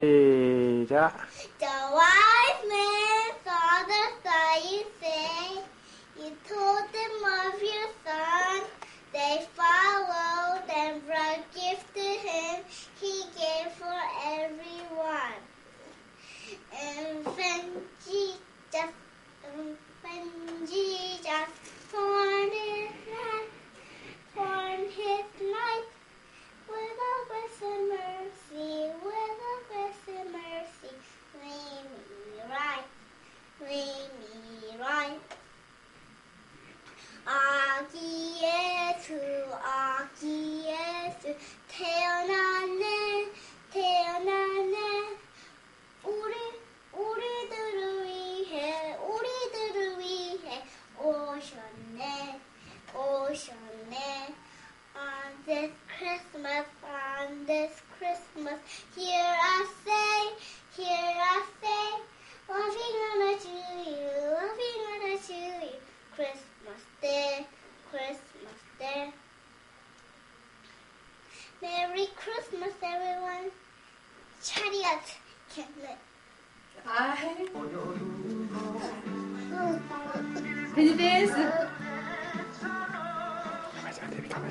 시작. 시작. 수, 아기 예수, 태어나네, 태어나네. 우리, 우리들을 위해, 우리들을 위해 오셨네, 오셨네. On this Christmas, on this Christmas, here I say, here I say, loving unto you, loving unto you, Christmas Evet. Hadi bez. Hadi bir kahve.